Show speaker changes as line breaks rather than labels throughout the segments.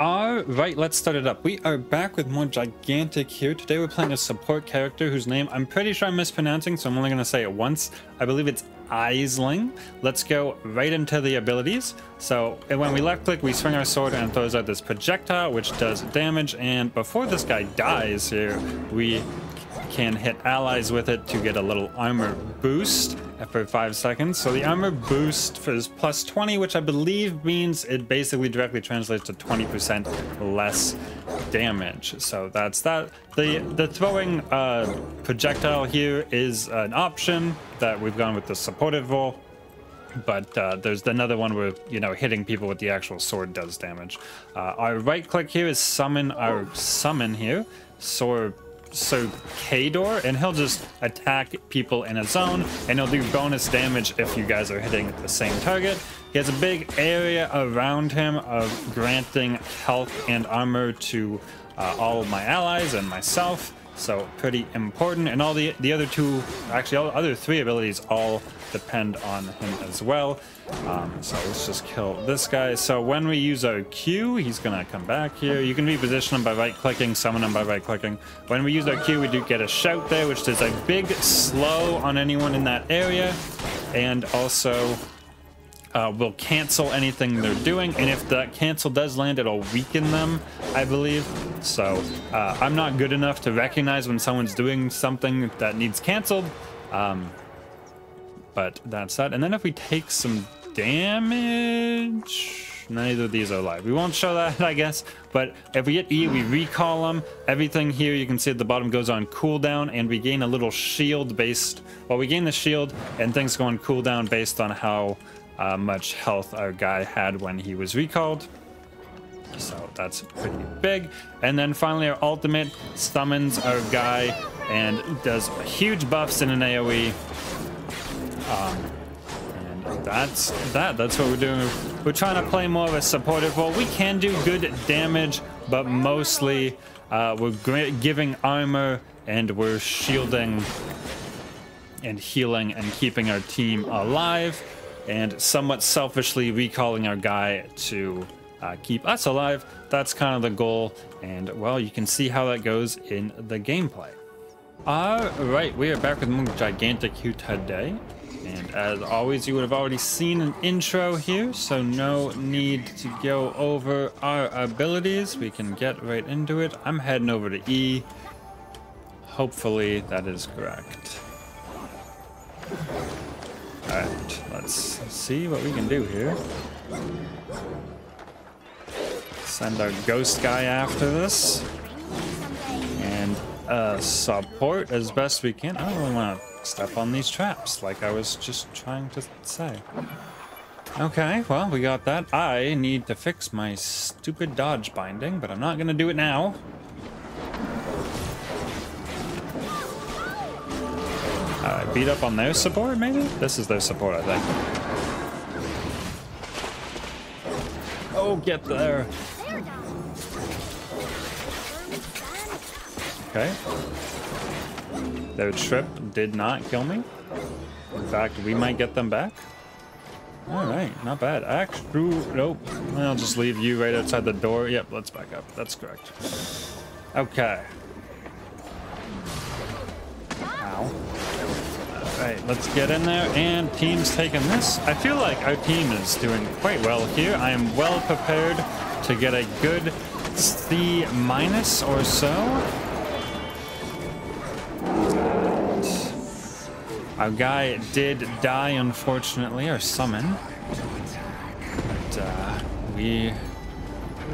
All right, let's start it up. We are back with more Gigantic here. Today we're playing a support character whose name I'm pretty sure I'm mispronouncing, so I'm only going to say it once. I believe it's Aisling. Let's go right into the abilities. So when we left click, we swing our sword and throws out this projectile, which does damage. And before this guy dies here, we can hit allies with it to get a little armor boost for five seconds. So the armor boost is plus 20, which I believe means it basically directly translates to 20% less damage. So that's that. The the throwing uh, projectile here is an option that we've gone with the supportive role. But uh, there's another one where, you know, hitting people with the actual sword does damage. Uh, our right click here is summon our summon here. Sword so Cador, and he'll just attack people in a zone, and he'll do bonus damage if you guys are hitting the same target. He has a big area around him of granting health and armor to uh, all of my allies and myself, so pretty important. And all the the other two, actually all other three abilities all depend on him as well. Um, so let's just kill this guy. So when we use our Q, he's gonna come back here. You can reposition him by right-clicking, summon him by right-clicking. When we use our Q, we do get a shout there, which does a big slow on anyone in that area, and also uh, will cancel anything they're doing. And if that cancel does land, it'll weaken them, I believe. So uh, I'm not good enough to recognize when someone's doing something that needs canceled. Um, but that's that. And then if we take some damage, neither of these are live. We won't show that, I guess. But if we get E, we recall them. Everything here you can see at the bottom goes on cooldown, and we gain a little shield based. Well, we gain the shield, and things go on cooldown based on how uh, much health our guy had when he was recalled. So that's pretty big. And then finally, our ultimate summons our guy and does huge buffs in an AoE. Um, and that's that. That's what we're doing. We're trying to play more of a supportive role. We can do good damage, but mostly uh, we're giving armor and we're shielding and healing and keeping our team alive and somewhat selfishly recalling our guy to uh, keep us alive. That's kind of the goal. And well, you can see how that goes in the gameplay. All right, we are back with more Gigantic Hue today. And as always, you would have already seen an intro here, so no need to go over our abilities. We can get right into it. I'm heading over to E. Hopefully that is correct. Alright, let's see what we can do here. Send our ghost guy after this. And uh, support as best we can. I don't really want to step on these traps, like I was just trying to say. Okay, well, we got that. I need to fix my stupid dodge binding, but I'm not going to do it now. Uh, beat up on their support, maybe? This is their support, I think. Oh, get there. Okay. Their trip did not kill me. In fact, we might get them back. All right, not bad. Actually, nope. I'll just leave you right outside the door. Yep, let's back up. That's correct. Okay. Ow. All right, let's get in there. And team's taking this. I feel like our team is doing quite well here. I am well prepared to get a good C minus or so. Our guy did die, unfortunately, or summon. But uh, we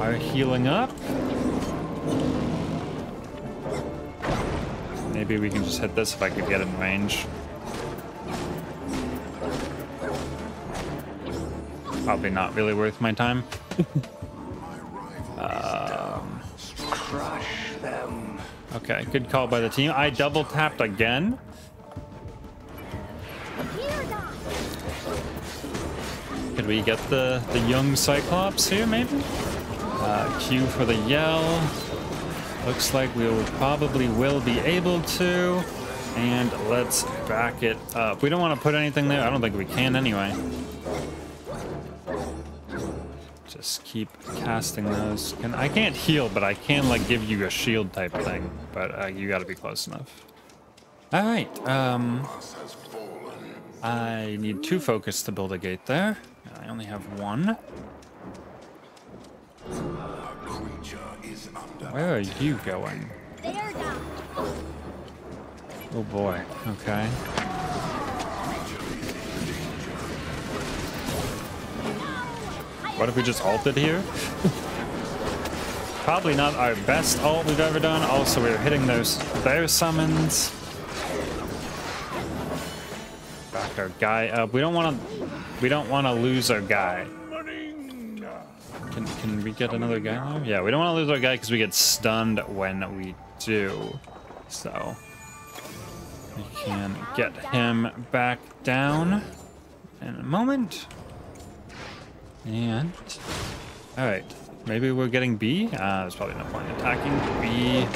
are healing up. Maybe we can just hit this if I could get in range. Probably not really worth my time. um, Crush them. Okay, good call by the team. I double tapped again. Could we get the, the young Cyclops here, maybe? Uh, Q for the yell. Looks like we will probably will be able to. And let's back it up. We don't want to put anything there. I don't think we can anyway. Just keep casting those. Can I can't heal, but I can like give you a shield type thing. But uh, you got to be close enough. All right. Um, I need two focus to build a gate there. I only have one. Where are you going? Oh boy. Okay. What if we just ulted here? Probably not our best ult we've ever done. Also, we are hitting those bear summons. Back our guy up. We don't want to. We don't want to lose our guy. Can can we get another guy? Yeah, we don't want to lose our guy because we get stunned when we do. So we can get him back down in a moment. And, all right, maybe we're getting B. Uh, there's probably no point in attacking B.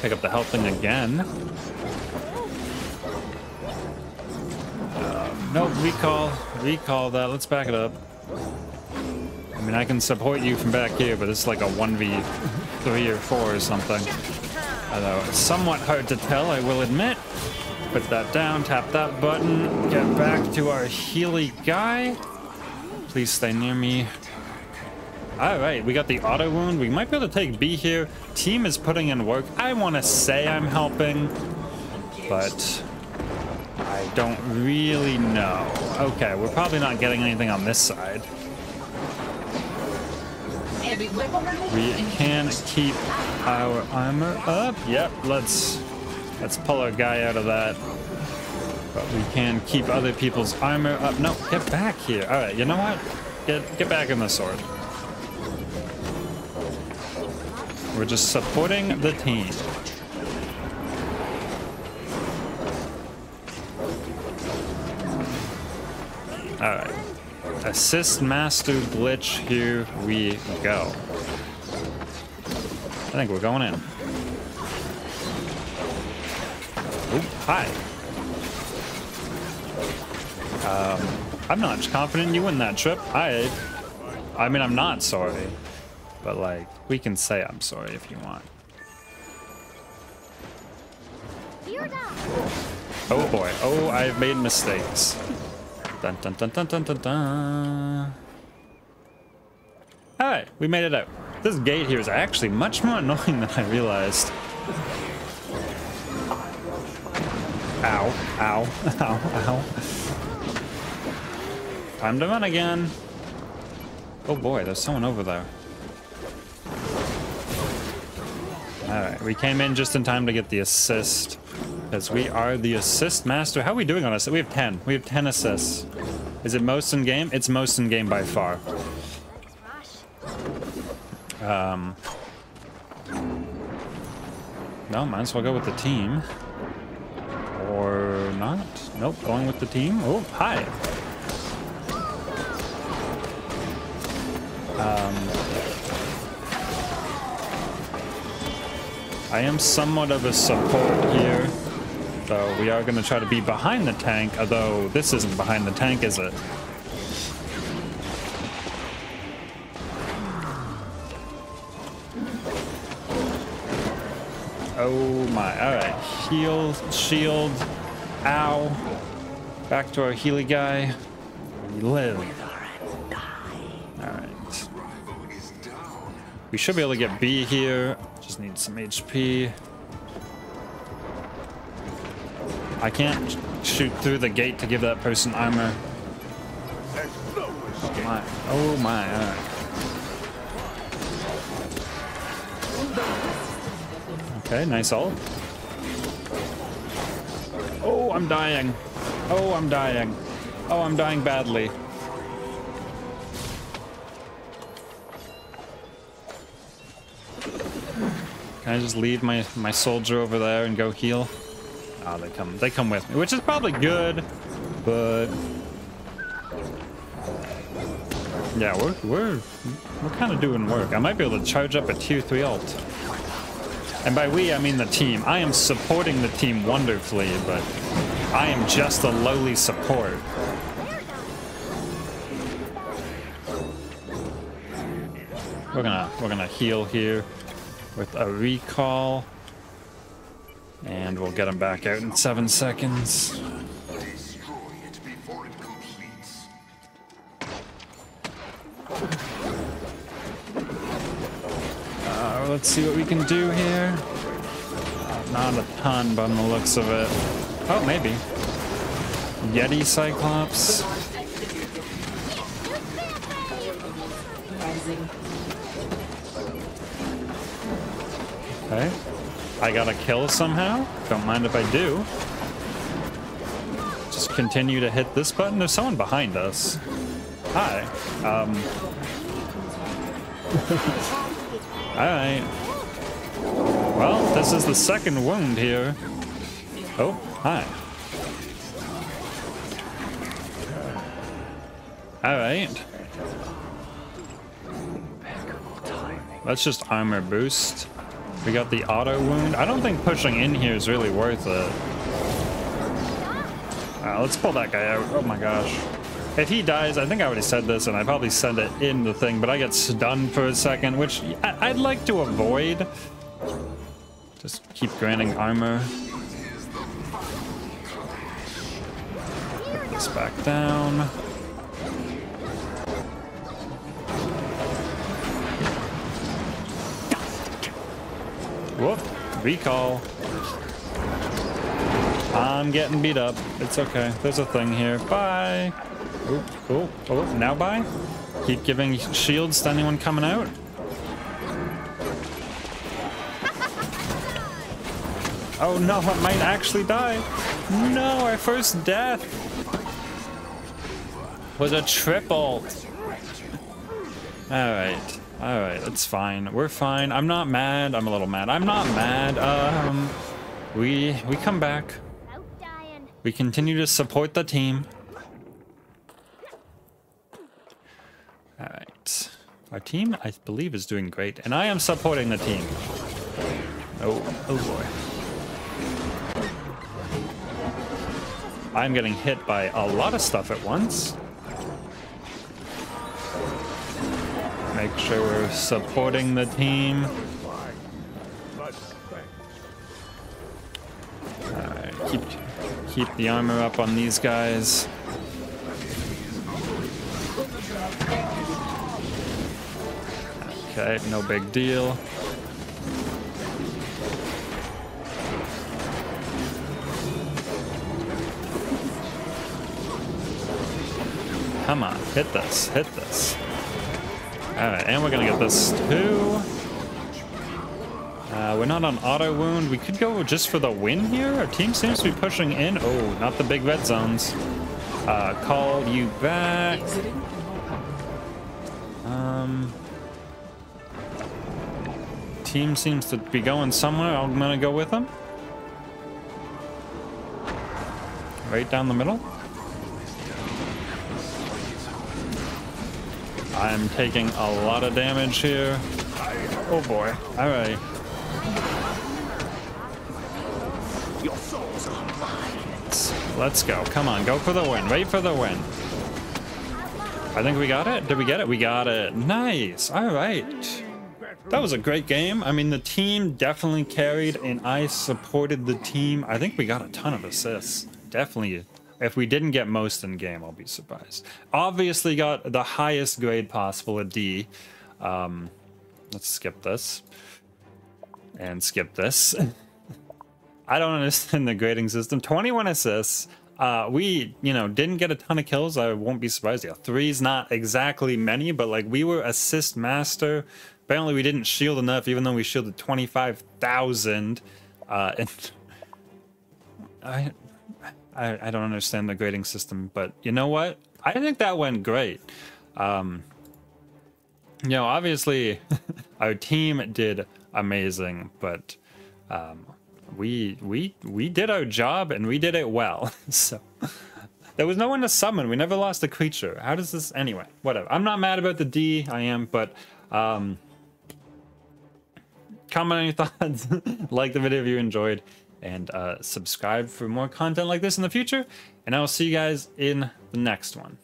Pick up the health thing again. Um, no, recall. Recall that. Let's back it up. I mean, I can support you from back here, but it's like a 1v3 or 4 or something. Although it's somewhat hard to tell, I will admit. Put that down, tap that button, get back to our Healy guy. Please stay near me. All right, we got the auto wound. We might be able to take B here. Team is putting in work. I want to say I'm helping, but I don't really know. Okay, we're probably not getting anything on this side. We can keep our armor up. Yep, let's let's pull our guy out of that. But we can keep other people's armor up. No, get back here. All right, you know what? Get get back in the sword. We're just supporting the team. Assist master glitch. Here we go. I think we're going in. Hi. Um, I'm not confident you win that trip. I, I mean, I'm not sorry, but like, we can say I'm sorry if you want. Oh boy. Oh, I've made mistakes. Dun dun dun dun dun dun dun. Alright, we made it out. This gate here is actually much more annoying than I realized. Ow, ow, ow, ow. Time to run again. Oh boy, there's someone over there. Alright, we came in just in time to get the assist. Because we are the assist master. How are we doing on us? We have 10. We have 10 assists. Is it most in game? It's most in game by far. Um, no, might as well go with the team. Or not. Nope, going with the team. Oh, hi. Um, I am somewhat of a support here. So we are going to try to be behind the tank, although this isn't behind the tank, is it? Oh my, alright. Heal, shield, ow. Back to our Healy guy. We live. Alright. We should be able to get B here. Just need some HP. I can't shoot through the gate to give that person armor. Oh my. Oh my. Okay, nice ult. Oh, I'm dying. Oh, I'm dying. Oh, I'm dying badly. Can I just leave my, my soldier over there and go heal? Oh, they come they come with me, which is probably good, but Yeah, we're we're we're kind of doing work. I might be able to charge up a tier three alt. And by we, I mean the team. I am supporting the team wonderfully, but I am just a lowly support. We're gonna we're gonna heal here with a recall. And we'll get him back out in seven seconds. Uh, let's see what we can do here. Not a ton, on the looks of it. Oh, maybe. Yeti Cyclops. I got a kill somehow. Don't mind if I do. Just continue to hit this button. There's someone behind us. Hi. Um. Alright. Well, this is the second wound here. Oh, hi. Alright. Let's just armor boost. We got the auto wound. I don't think pushing in here is really worth it. Uh, let's pull that guy out. Oh my gosh. If he dies, I think I already said this, and I probably said it in the thing, but I get stunned for a second, which I would like to avoid. Just keep granting armor. Put this back down. Whoop. Recall. I'm getting beat up. It's okay. There's a thing here. Bye. Oh, cool. Oh, now bye? Keep giving shields to anyone coming out? Oh no, I might actually die. No, our first death was a triple. Alright. Alright, that's fine. We're fine. I'm not mad. I'm a little mad. I'm not mad. Um, we, we come back. We continue to support the team. Alright. Our team, I believe, is doing great. And I am supporting the team. Oh, oh boy. I'm getting hit by a lot of stuff at once. Make sure we're supporting the team. Alright, keep keep the armor up on these guys. Okay, no big deal. Come on, hit this, hit this. Alright, and we're gonna get this too. Uh, we're not on auto wound. We could go just for the win here. Our team seems to be pushing in. Oh, not the big red zones. Uh, call you back. Um, team seems to be going somewhere. I'm gonna go with them. Right down the middle. I'm taking a lot of damage here. Oh boy. All right. Let's go. Come on, go for the win. Wait for the win. I think we got it. Did we get it? We got it. Nice. All right. That was a great game. I mean, the team definitely carried, and I supported the team. I think we got a ton of assists. Definitely if we didn't get most in game, I'll be surprised. Obviously got the highest grade possible, a D. Um, let's skip this. And skip this. I don't understand the grading system. 21 assists. Uh, we, you know, didn't get a ton of kills. I won't be surprised. Yeah, three's not exactly many, but like we were assist master. Apparently we didn't shield enough, even though we shielded 25,000. Uh, and I, I, I don't understand the grading system, but you know what? I think that went great. Um, you know, obviously, our team did amazing, but um, we we we did our job and we did it well. so There was no one to summon. We never lost a creature. How does this... Anyway, whatever. I'm not mad about the D. I am, but... Um, comment on your thoughts. like the video if you enjoyed. And uh, subscribe for more content like this in the future. And I will see you guys in the next one.